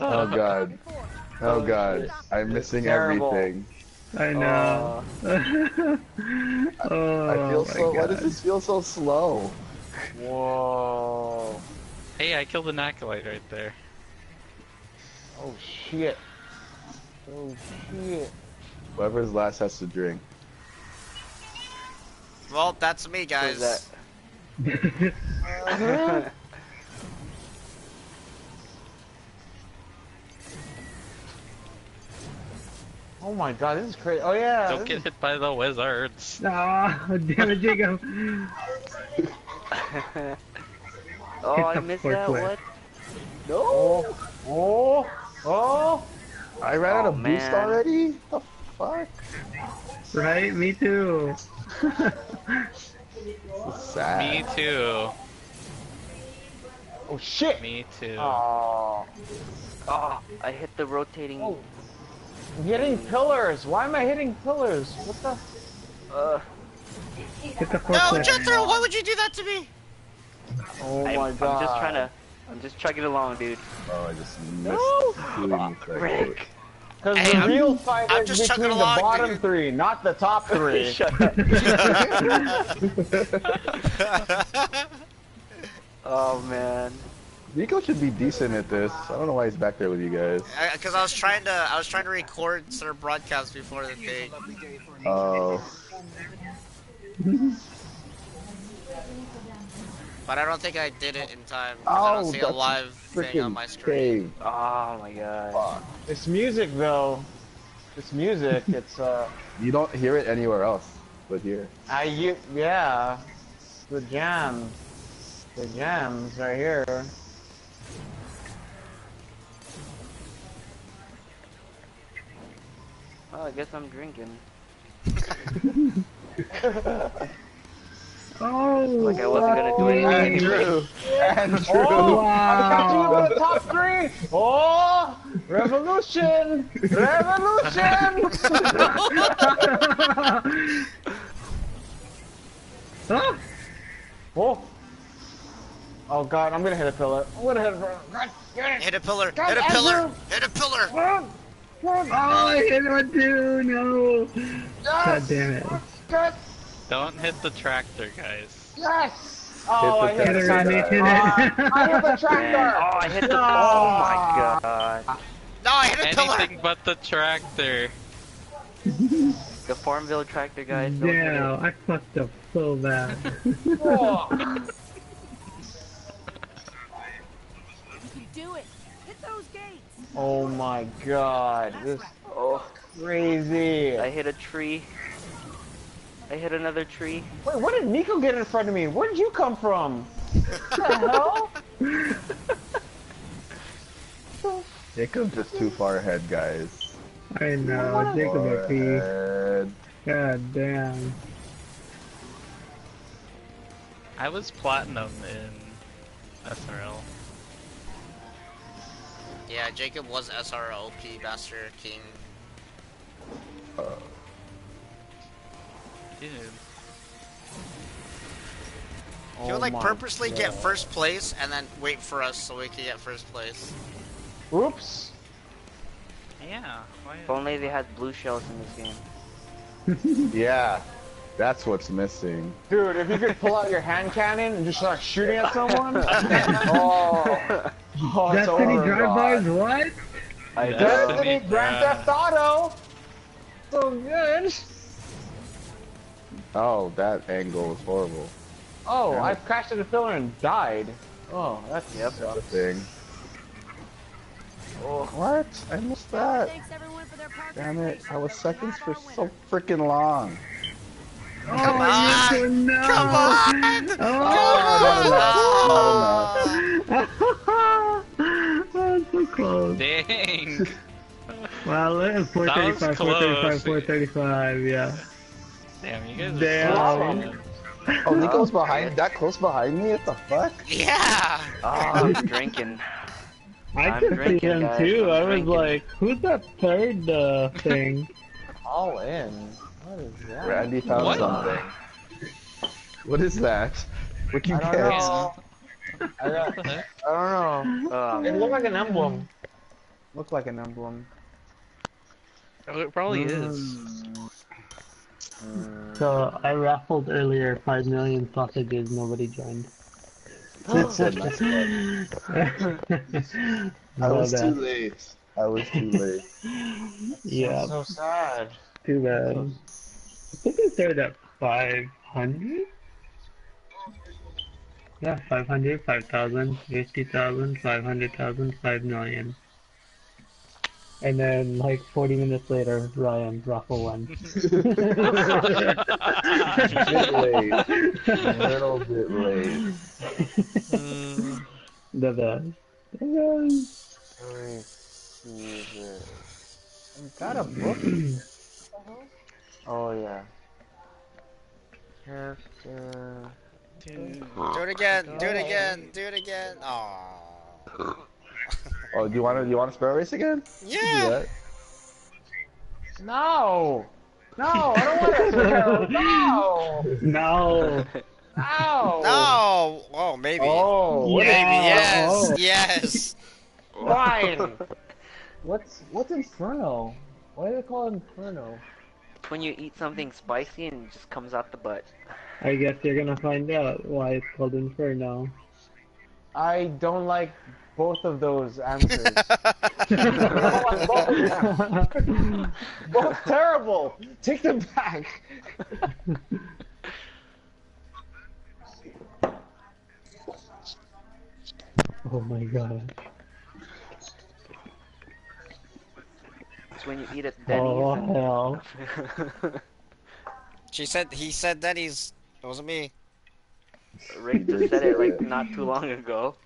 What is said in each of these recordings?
Oh, oh god. Oh, oh god. I'm missing everything. I oh. know. oh, I feel my so. Why does this feel so slow? Whoa. Hey, I killed an acolyte right there. Oh shit. Oh shit. Whoever's last has to drink. Well, that's me, guys. Who's that? oh my god, this is crazy. Oh yeah. Don't this get hit by the wizards. Ah, damn it, Jacob. Oh, I missed fourth that. way. What? Oh. Oh. Oh. I ran out Oh, of boost already? The fuck? Right? Me too. Sad. Me too. Oh shit. Me too. Oh. Oh, I hit the rotating. Oh. I'm hitting pillars. Why am I hitting pillars? What the? Uh, Hit the No. Jethro, why would you do that to me? Oh I'm, my god. I'm just trying to. I'm just chugging along, dude. Oh, I just missed No. two in the Rick. Because Hey, the I'm- real fight I'm is just chugging between the along, bottom dude. three, not the top three. Shut up. oh man. Nico should be decent at this. I don't know why he's back there with you guys. Because I was trying to, I was trying to record sort of broadcast before the thing. Oh. But I don't think I did it in time. 'cause I Oh, don't see a that's live thing on Freaking my screen. cave. Oh my god. Fuck. It's music though. It's music. It's uh. You don't hear it anywhere else but here. I you yeah. The jams. The jams right here. Oh, I guess I'm drinking. Oh, Like I wasn't gonna do anything. Andrew! Andrew! Oh, I'm Wow. catching you in the top three. Oh, revolution! Revolution! Ah, oh. Oh god, I'm gonna hit a pillar. I'm gonna hit a pillar. God, get it. Hit a pillar! God, Hit a pillar! Andrew! Hit a pillar! God, God, oh, I hit one too. No. God damn it. God, Don't hit the tractor, guys. yes! Oh, I Hit hit the the tractor. tractor. Hit it, Ah. I hit the tractor. Oh, I hit the. Oh my god. No, I hit a pillar! Anything but the tractor. The Farmville tractor guys. Don't hit it. Damn, I fucked up so bad. Oh. You do it. Hit those gates. Oh my god, this is Oh, crazy. I hit a tree. I hit another tree. Wait, what did Nico get in front of me? Where did you come from? What the hell? Jacob's just too far ahead, guys. I know, Jacob Far a P. ahead. God damn. I was platinum in SRL. Yeah, Jacob was SROP Master King. Uh, Dude. He would like Oh my purposely get first place and then wait for us so we could get first place. Oops. Yeah. Why? If only they had blue shells in this game. yeah, that's what's missing. Dude, if you could pull out your hand cannon and just start shooting at someone. oh. oh it's Destiny over. drive-bys, what? I Destiny Grand Theft Auto. So good. Oh, that angle was horrible. Oh, Yeah. I crashed into a pillar and died. Oh, that's Yep. That's the thing. Oh. What? I missed that. Thanks everyone for their Damn it, I was seconds for so freaking long. Oh, Come on! you no. Come on! Oh, not oh, so close. Dang. Well, it was 435, 435, close. 435, yeah. Damn, you guys are Damn. so good. Oh, Nico's behind, that close behind me? What the fuck? Yeah! Oh, I'm drinking. I I'm could see drinking, him guys, too. I'm I was drinking. like, who's that third uh, thing? all in. What is that? Randy found What? something. What is that? What you I don't get? know. I, got, I don't know. Oh, It looked like an emblem. Looked like an emblem. Oh, it probably is. Mm. So I raffled earlier 5 million sausages, nobody joined. It's a nice one. I was too late. I was too late. yeah, So sad. too bad. I think it started at 500? Yeah, 500, 5,000, 50,000, 500,000, 5 million. And then, like, 40 minutes later, Ryan, raffle one. A bit late. A little bit late. the best. The best. Let me see here. I got a book. oh yeah. Yes, uh, Do it again. Do it again. Do it again. Aww. Oh, do you want to? Do you want to spare race again? Do Yeah. No! No, I don't want to swear. No! No! No! No. Oh, maybe. Oh, Maybe. Yeah. Yes. Oh. Yes. fine. What's what's Inferno? Why do they call it Inferno? It's when you eat something spicy and it just comes out the butt. I guess you're gonna find out why it's called Inferno. I don't like both of those answers. I don't both. Both terrible. Take them back. oh my god. It's when you eat at oh, Denny's. Oh and- hell. She said. He said that he's. It wasn't me. Rick just said it like not too long ago.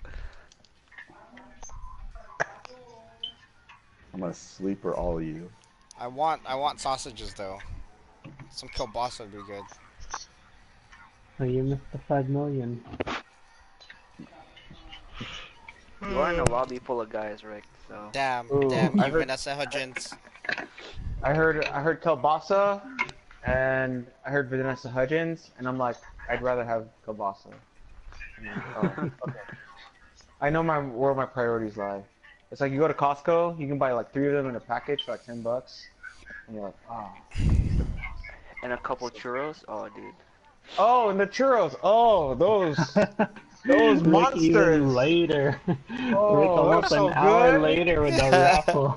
I'm gonna sleeper all of you. I want. I want sausages though. Some kielbasa would be good. Oh, you missed the 5 million. You are in a lobby full of guys, Rick. So Damn. Ooh, damn. I You heard- Vanessa Hudgens. I heard I heard Kielbasa, and I heard Vanessa Hudgens, and I'm like, I'd rather have Kielbasa. I'm like, oh, okay. I know my where my priorities lie. It's like you go to Costco, you can buy like three of them in a package for like ten bucks, and you're like, oh. and a couple churros. Oh, dude. Oh, and the churros. Oh, those. Those Rick monsters. even later. Oh, Rick they're almost so an hour good. later with the raffle.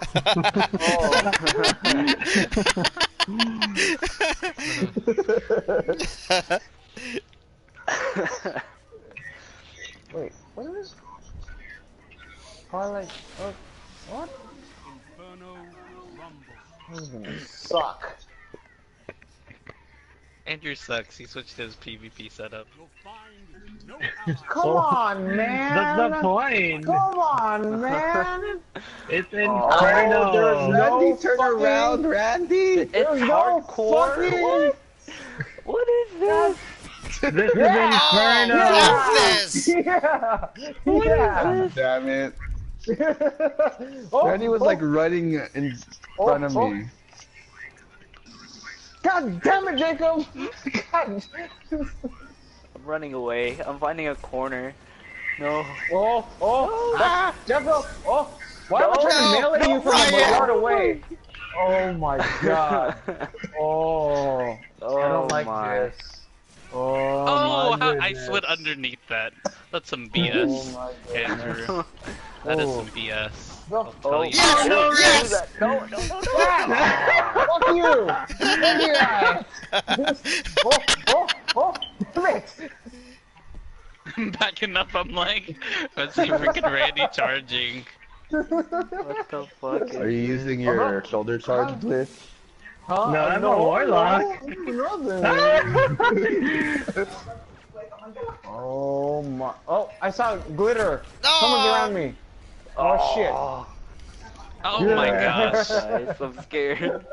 Wait, what is? Twilight. Oh, what? This is gonna suck. Andrew sucks. He switched his PvP setup. Come Oh. on, man. That's the point. Come on, man. It's Oh, Inferno. there's no Randy, turn fucking- around, Randy! It's There's no hardcore. fucking- What is this? This is Yeah. Inferno. F this. Yeah. Yeah. Damn it. oh, Randy was oh, like running in oh, front of oh. me. God damn it, Jacob. God. I'm running away. I'm finding a corner. No. Oh, oh, ah, Jacob. Oh, why am I No, trying to mail it to you from a Ryan. yard away? Oh my god. Oh, oh I don't like my. this. Oh, Oh, my how, I slid underneath that. That's some Oh BS, my. Andrew. That is Oh. some BS. No. I'll tell Oh, you. Yes, no, yes. no, no, no, no, no. Fuck you! Yeah. oh, oh, oh, damn it! I'm backing up. I'm like, let's see freaking Randy charging. What the fuck? Are you using your uh-huh. shoulder charge uh-huh. glitch? Huh? No, I'm a warlock. oh my! Oh, I saw glitter. No. Someone get around me. Oh, oh. shit! Oh my gosh. Guys, I'm scared.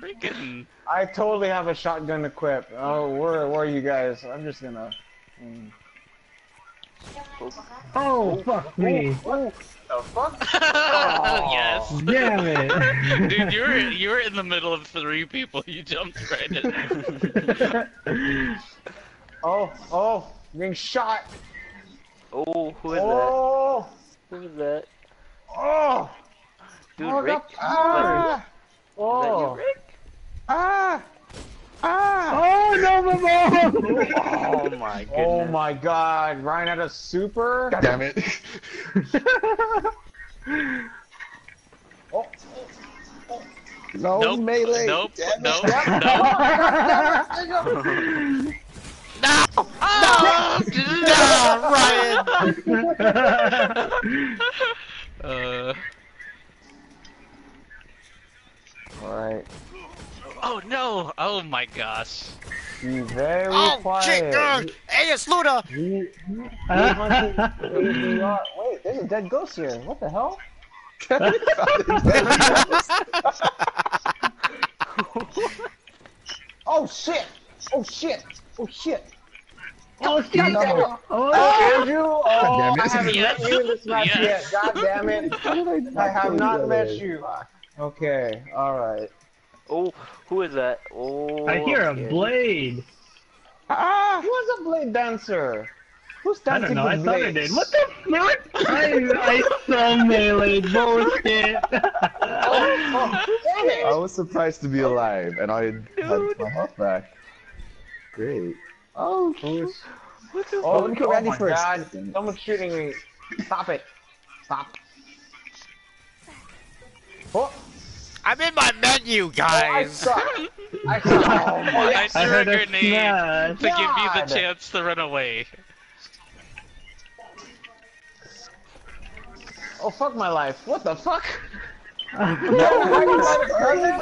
Freaking. I totally have a shotgun equipped. Oh, where, where are you guys? I'm just gonna. mm. Oh, fuck me. The fuck? oh, yes. Damn it. Dude, you were you were in the middle of three people. You jumped right in. Oh, oh, being shot. Oh, who is that? Oh, Who is that? oh. Dude, Oh, Rick. the Ah! Is that Oh. you, Rick? Ah! Ah! Oh no, my mom! Oh my goodness. Oh my god, Ryan had a super? God damn it. Oh, No Nope. melee. Nope. Damn it. Nope. Nope. No! Oh! Ryan! uh, Alright. Oh no! Oh my gosh. Be very Oh, quiet. shit! Uh, hey, it's Luna! We, we hunted ADR. Wait, there's a dead ghost here. What the hell? Oh shit! Oh shit! Oh shit! oh, shit. damn Oh, Oh, Andrew! Oh, damn it. I haven't Yes. met you in this match Yes. yet. God damn it! I have not met you. Okay, alright. Oh, who is that? Oh. I hear a I'm scared. blade. Ah! Who's a blade dancer? Who's dancing I dancing don't know. I with thought I blades? did. What the fuck? I, I saw melee bullshit. Oh, damn! I was surprised to be alive, and I had my health back. Great. Oh, Who's... what the Oh, fuck? Look at oh Randy my first. god! Someone's shooting me. Stop it! Stop. Oh! I'm in my menu, oh I guys! suck! I suck! Oh my I I threw a heard a grenade to give you the chance to run away. Oh fuck my life! What the fuck? Damn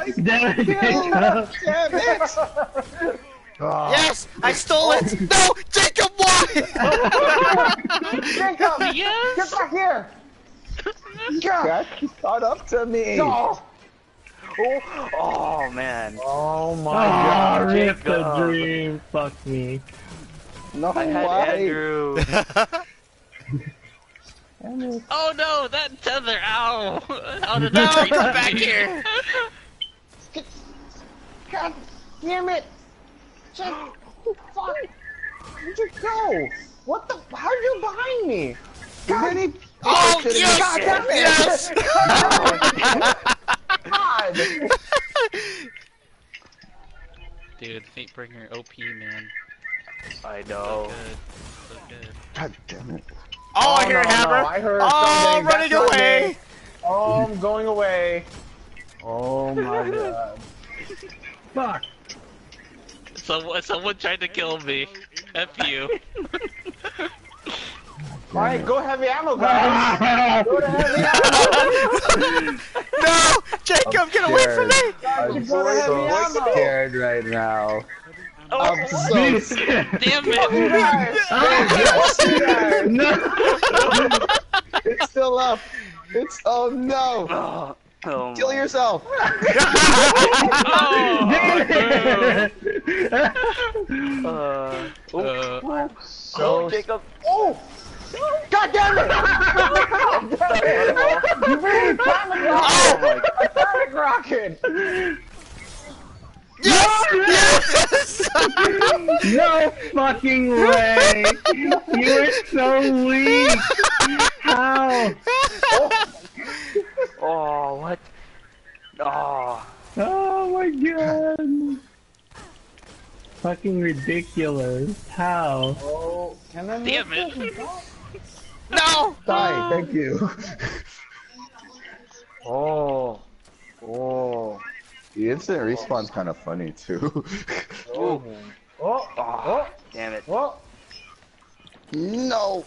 it, Jacob. Damn it! Oh. Yes! I stole it! No! Jacob, why? Jacob! yes. Get back here! God! God, he caught up to me. No! Oh, oh man. Oh my Oh, god! rip the dream. Fuck me. No, I had why? Andrew. Oh no, that tether! Ow! Oh, how did that reach come back here. God damn it! Jack, fuck! Where'd you go? What the? How'd you behind me? God, Oh, God oh, yes! damn it! Yes! God! Dude, Fatebringer OP, man. I So know. good. So good. God damn it. Oh, oh I hear a no, no, hammer! I heard Oh, something. running That's away! me. Oh, I'm going away. Oh my god. Fuck. Someone, someone tried to kill me. F you. Alright, go heavy ammo, guys! go to heavy ammo! No! Jacob, get away from me! I'm you go to heavy so ammo. scared right now. Oh, I'm so scared. Damn You it! guys! no. It's still up. It's oh no. oh, oh Kill my- yourself. Uh, oh, Uh, oh, Jacob. Oh! God damn it! God damn it! You made a panic Oh rocket! my A panic rocket! Yes! no fucking way. You are so weak. How? Oh, what? Oh, Oh my god. Fucking ridiculous. How? Oh, can I damn it! No! Die. Thank you. Oh. Oh. The instant respawn's kind of funny too. Oh. Oh. oh, damn it. Oh. no.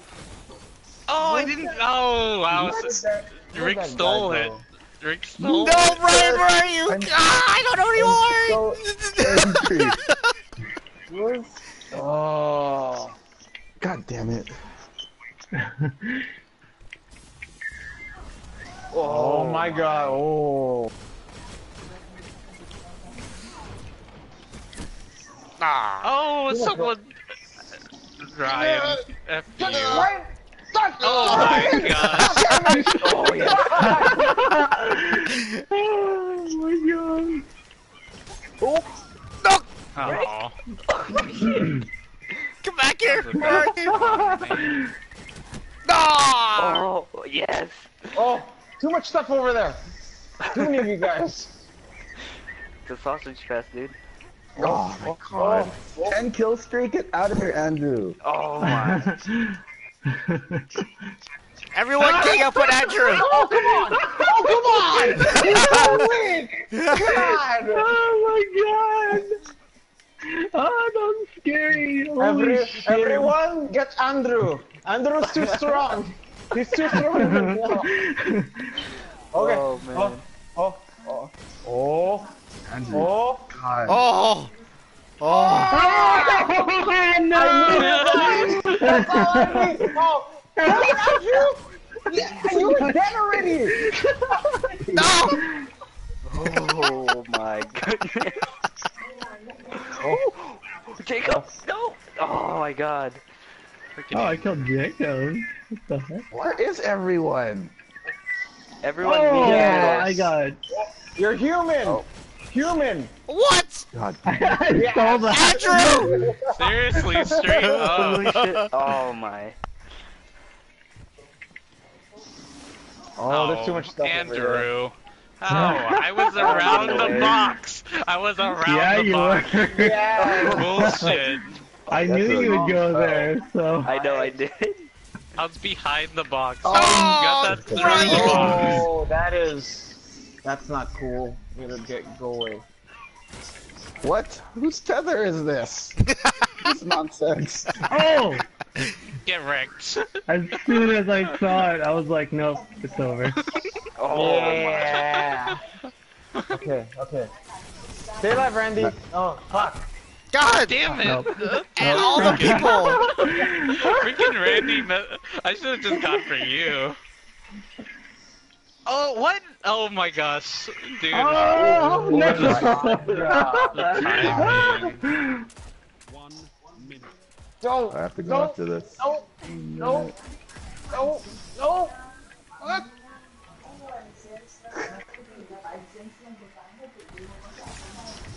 Oh, I didn't. Oh, wow. Where did that- where'd Rick stole it. go? Rick No, stole it. Ryan, where are you? I'm- Ah, I don't know who you are! Angry. Oh. God damn it. Oh my god. Oh. Ah. Oh, someone. Ryan. F you. Ryan! Oh my gosh. Oh, yeah. Oh my god. No! Oh. Come back here! That's a Where are bad you? spawn, man. Oh, yes. Oh, too much stuff over there. Too many of you guys. The sausage fest, dude. Oh my god. Oh, 10 kill streak? Get out of here, Andrew. Oh my. Everyone gang up on Andrew! Oh, come on! Oh, come on! He's so weak! God! Oh my god! Oh, that was scary. Every, everyone, get Andrew. Andrew's too strong. He's too strong. okay. Oh man. Oh, oh, oh, oh, Andrew. oh. God. Oh! Oh! Oh, no! That's all I need. Oh, oh, Andrew! Yeah, you were dead already. No! Oh, oh my goodness. Oh, Jacob, oh. no! Oh my god. Oh, I killed Jacob. What the heck? Where is everyone? Everyone Oh, meet Yes. I got. You're human. Oh. Human. What? God. I saw that. Andrew! Seriously, straight Holy up. shit. Oh my. Oh, there's too much stuff over here. Andrew. Oh, I was around the box. I was around Yeah, the you box. were. Yeah. Bullshit. I That's knew you would go shot. there, so. I know I did. I was behind the box. Oh, you got that through the box. Oh, that is. That's not cool. You gotta get go away. What? Whose tether is this? this nonsense. Oh! Get wrecked. As soon as I saw it, I was like, nope, it's over. Oh yeah. okay, okay. Stay alive, Randy. Oh, fuck. God! Oh, damn it. Nope. And all the people! Freaking Randy. me- I should have just gone for you. Oh, what? Oh my gosh. Dude. Oh, no! Timing. No, I have to go no, after this. no, no, no, no. What?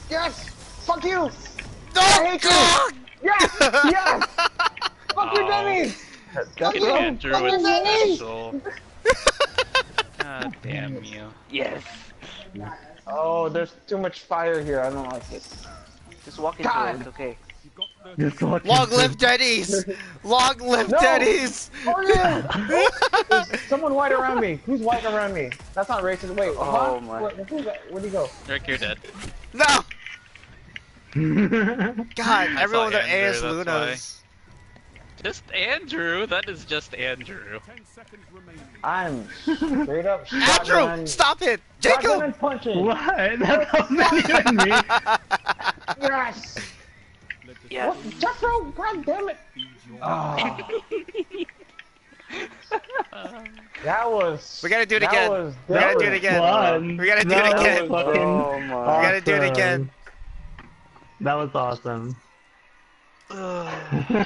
Yes! Fuck you! No! hate you. Yes! Yes! Fuck your Oh. dummies! Get you. Andrew Fuck with your dummies! special. God damn you. Yes. Oh, there's too much fire here. I don't like it. Just walk into God. it. It's okay. Just walking Long through- live Denny's! Long live No. Denny's! Oh yeah! Someone white around me. Who's white around me? That's not racist. Wait, Oh, huh? my. Where, where'd he go? Rick, you're dead. No! God, I everyone with saw their A is Andrew, Lunas. Just Andrew. That is just Andrew. I'm straight up Andrew! Stop it! shotgun Jacob! and punching. What? That's not even me. Yes. Yes. What? Jethro, god damn it. Oh. that was. We gotta do it again. Was, We gotta do it again. Fun. We gotta do it That was again. fucking Oh my. We gotta do it again. That was awesome. Andrew's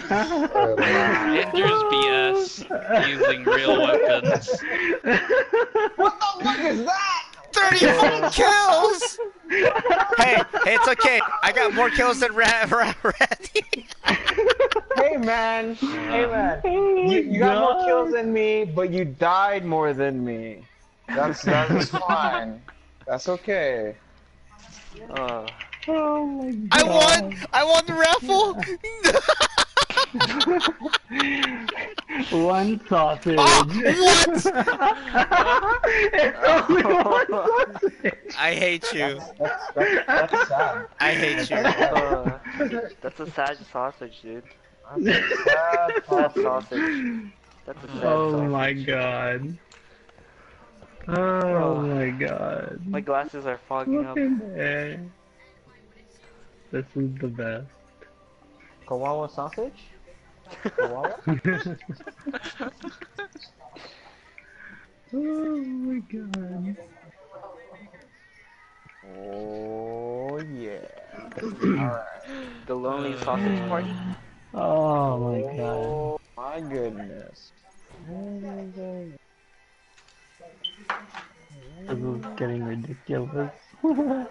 BS using real weapons. What the fuck is that? 34 kills! hey, hey, it's okay. I got more kills than Ra- Ra- Randy. Hey man, hey man. You, you got more kills than me, but you died more than me. That's that's fine. That's okay. Uh, Oh my god. I won! I won the raffle! One sausage. oh, what? it's only one sausage. I hate you. That's that's, that's sad. I hate you. uh, that's a sad sausage, dude. That's a sad Sad sausage. sausage. That's a sad Oh sausage. my god. Oh my god. My glasses are fogging up. Fucking A. This is the best. Kawawa sausage? Kawawa? oh my god. Oh yeah. Alright. The lonely sausage party. Oh my god. Oh my goodness. This is getting ridiculous.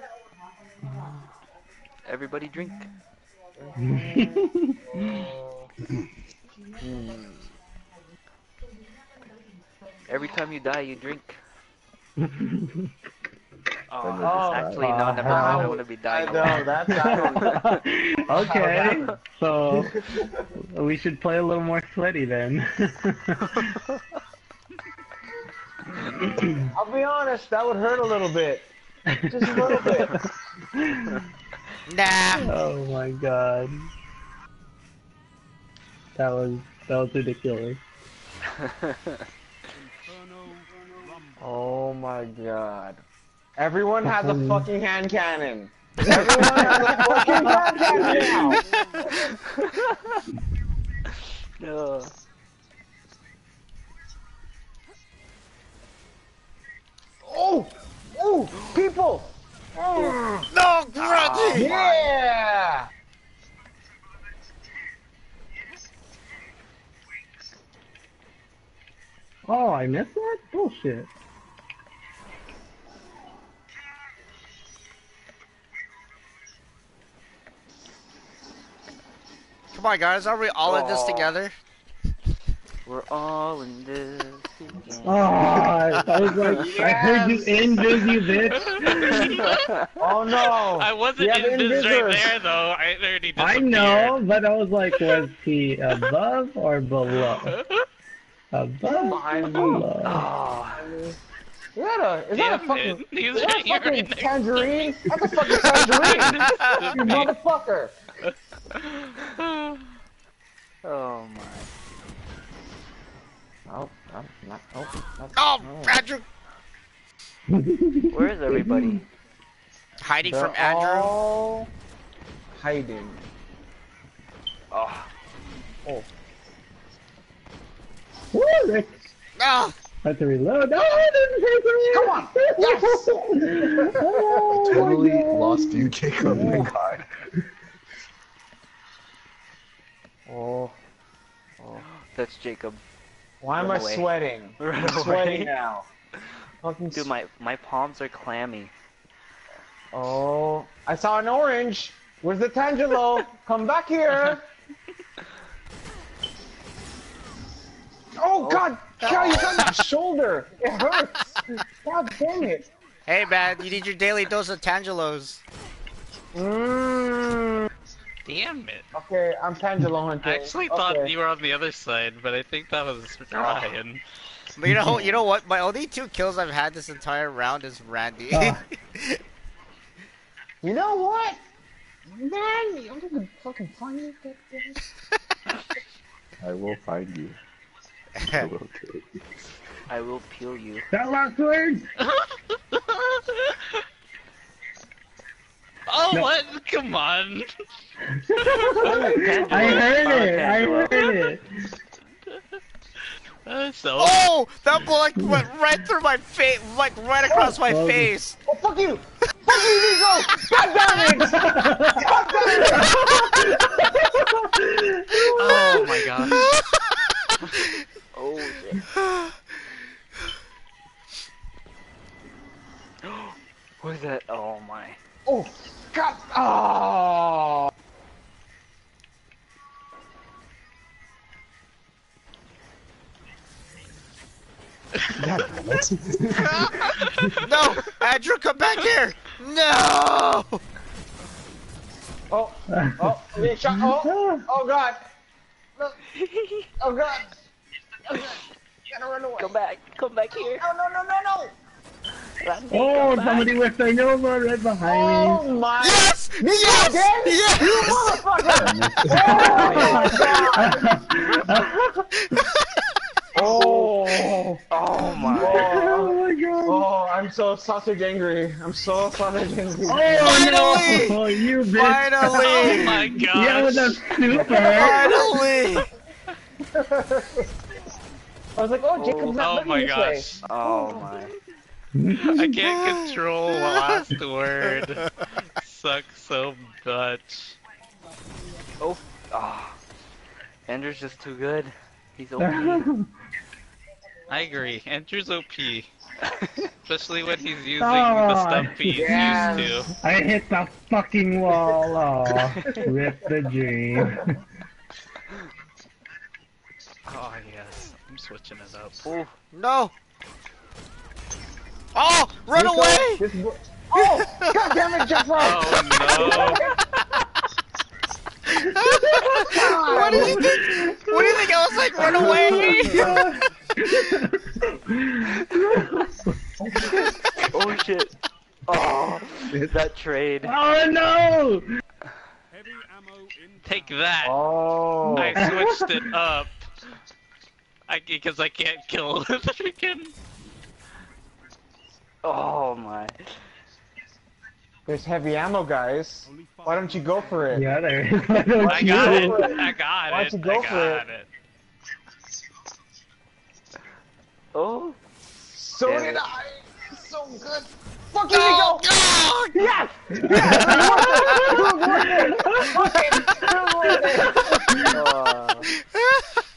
Everybody drink. Every time you die, you drink. Oh, Then this we'll is actually die. no, never mind. Oh, I'm gonna be dying. know, that's that okay, so we should play a little more sweaty then. I'll be honest, that would hurt a little bit. Just a little bit. Nah. oh my god. That was that was ridiculous. Oh my god. Everyone has a fucking hand cannon. Everyone has a fucking hand cannon now. no. Oh! Oh! People! Mm, No, Grunty! Yeah! Oh, I missed that? Bullshit. Come on, guys, are we all in this together? We're all in this together. Oh, I, I was like, I heard you invis, you bitch. Oh no! I wasn't You have in this right there though. I already disappeared. I know, but I was like, was he above or below? Above or below? Oh, Is that a, is that a fucking, it. He's is that a fucking right tangerine? That's a fucking tangerine! you motherfucker! oh my. Oh, oh, not, oh, not, Oh, Andrew! Where is everybody? Hiding They're from Andrew. all hiding. Ah. Oh, Woo, Rick. Oh, I had to reload. No, I didn't take it. Come on! Yes! oh, Totally lost you, Jacob. My God. Oh. oh, that's Jacob. Why am I away. sweating? I'm sweating now. Fucking Dude, my my palms are clammy. Oh, I saw an orange. Where's the Tangelo? Come back here. Oh, God! God, you got my shoulder. It hurts. God damn it. hey man, you need your daily dose of Tangelos. Mm. Damn it. Okay, I'm Tangelo hunting. I actually thought okay. you were on the other side, but I think that was Ryan. But you know, you know what? My only two kills I've had this entire round is Randy. Ah. You know what? Man, I'm gonna fucking find you. I will find you. I will kill you. I will peel you. That last word? Oh, No. what? Come on. I heard it. I heard it. Uh, so. oh, that bullet went right through my face, like right across my Oh, face. Oh, fuck you! Fuck you, Nico! God damn it! God damn it! Oh my gosh. Oh shit. Who's that? Oh my. Oh, God! Oh! God damn it. No, Andrew, come back here. No. Oh, oh, I'm shot. Oh, oh God. Look. Oh God. Oh God. Gotta run away. Come back. Come back here. No, no, no, no, no. Randy, Oh, come back. somebody with the Nova right behind me. Oh my. Yes. Yes. again? Yes. Motherfucker. Oh, oh. Oh my. oh Oh. my god. Oh, I'm so sausage angry. I'm so sausage angry. Oh Finally! no! You bitch! Oh Finally. my oh, Yeah, with gosh. a super. Finally. I was like, oh, Jacob's not Oh looking my this way. gosh. Oh my. I can't control the last word. Sucks so much. Oh. Ah. Andrew's just too good. He's OP. I agree. Andrew's OP. Especially when he's using Oh, the stuff he's yes. used to. I hit the fucking wall. Oh, rip the dream. Oh yes. I'm switching it up. oh. No. Oh, run Nico, away. This, bo- Oh, God damn it, Jethro! Oh no! what do you think? What do you think? I was like, run away. Oh shit. Oh, that trade. Oh no! Heavy ammo. Take that. Oh. I switched it up. I because I can't kill the freaking. Oh my. There's heavy ammo, guys. Why don't you go for it? Yeah, there is. Why don't I you? got it. I got Why it. don't you go I for got it. Oh. So Damn did it. I. So good. Fucking Oh, go. God! Yes. Uh,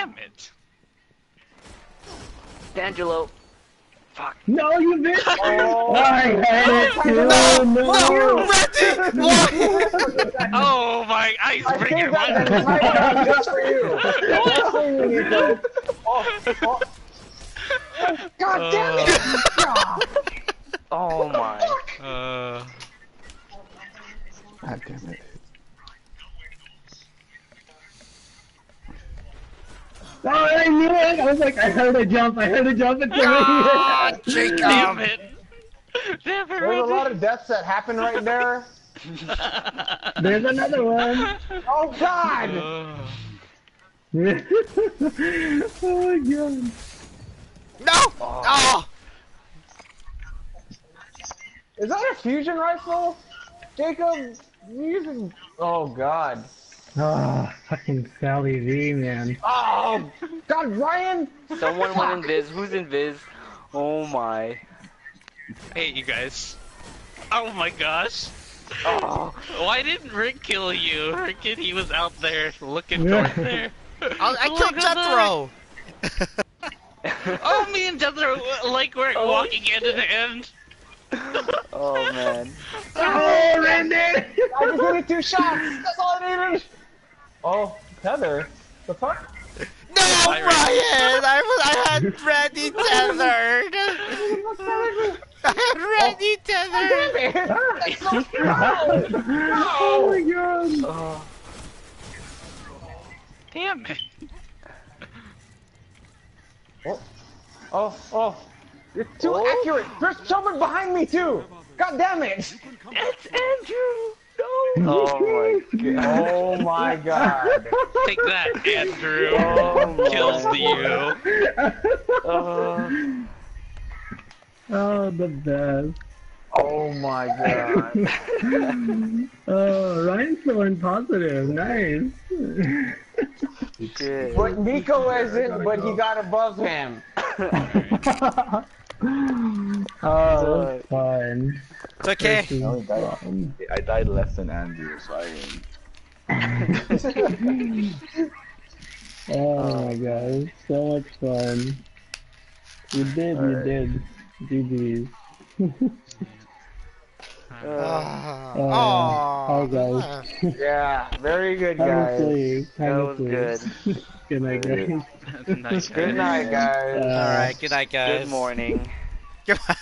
Damn it! Tangelo. Fuck. No, you missed. Oh. I had it too. No, No, no, Randy, why? Oh my I icebreaker! saved that in my mind just for you. Just for you, Nico. Oh, oh. God damn it! Oh my. Uh, God damn it. Oh, I knew it. I was like, I heard a jump. I heard a jump. It's Ah, over Jacob. damn it! Damn it, There's a lot of deaths that happen right there. There's another one. Oh God! Uh, oh my god. No! Oh! Is that a fusion rifle? Jacob, you using? Oh God! Oh, fucking Sally V, man. Oh God, Ryan! Someone went invis. Who's invis? Oh my. hey, you guys. Oh my gosh. Oh. Why didn't Rick kill you? Freaking, he was out there looking toward there. Oh, I, I killed. Jethro. Oh, me and Jethro, uh, like, we're Oh. walking hand in hand. Oh man. Oh, Randy! I just needed two shots. That's all I needed. Oh, Tether. The fuck? No, Hi, Ryan! I was, I had Randy tethered. I had oh. Randy tethered. That's so strong. oh my god. Oh. Damn it. Oh, oh. oh. You're too Oh. accurate. There's someone behind me too. God damn it. It's Andrew. No. Oh my god. Oh my God. Take that, Andrew. Oh my. Kills you. Oh. Oh, the best. Oh my God. Oh, Ryan's feeling positive. Nice. But Nico isn't, but he got above him. oh, that's fun. It's okay. I died- I died less than Andrew, so I win. Oh my god, so much fun. You did, you Alright. did. GG's. Uh, Ah. Oh, Aw. hi, guys. Yeah, very good Time to guys. sleep. that was to good. sleep. Good night, guys. Good night, guys. Uh, Alright, good night, guys. Good morning.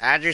Andrew